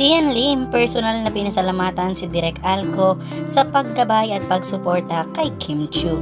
Ian Lim, personal na pinasalamatan si Direk Alco sa paggabay at pagsuporta kay Kim Chu.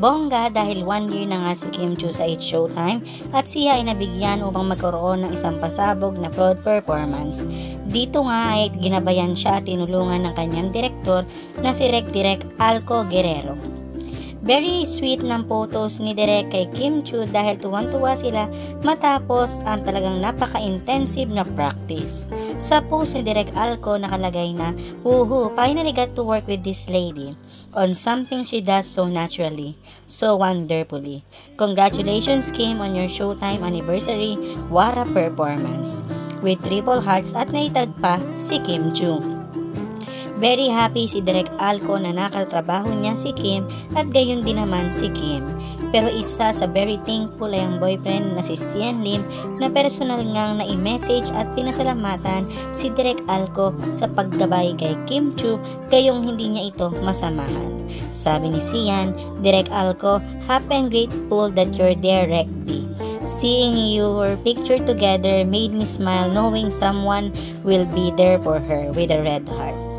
Bongga dahil one year na nga si Kim Chu sa It's Showtime at siya ay nabigyan upang magkaroon ng isang pasabog na fraud performance. Dito nga ay ginabayan siya at tinulungan ng kanyang direktor na si Rek Direk Alco Guerrero. Very sweet ng photos ni Direk kay Kim Chu dahil tuwan-tuwa sila matapos ang talagang napaka-intensive na practice. Sa post ni Direk Alco nakalagay na, Woohoo, finally got to work with this lady on something she does so naturally, so wonderfully. Congratulations Kim on your Showtime anniversary, what a performance! With triple hearts at naitag pa si Kim Chu. Very happy si Direk Alco na nakatrabaho niya si Kim at gayon din naman si Kim. Pero isa sa very thankful ay ang boyfriend na si Sian Lim na personal ngang na-message at pinasalamatan si Direk Alco sa paggabay kay Kim Chu gayong hindi niya ito masamahan. Sabi ni Sian, Direk Alco, happy and grateful that you're there, Rekti. Seeing your picture together made me smile knowing someone will be there for her with a red heart.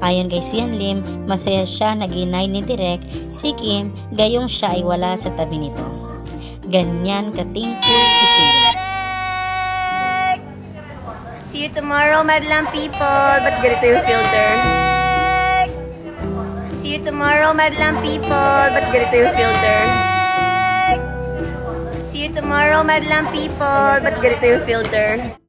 Ayon kay Sian Lim, masaya siya na ginay ni Direk si Kim gayong siya ay wala sa tabi nito. Ganyan ka-thankful si Sian. See you tomorrow, madlang people. Ba't ganito yung filter? See you tomorrow, madlang people. Ba't ganito yung filter? See you tomorrow, madlang people. Ba't ganito yung filter?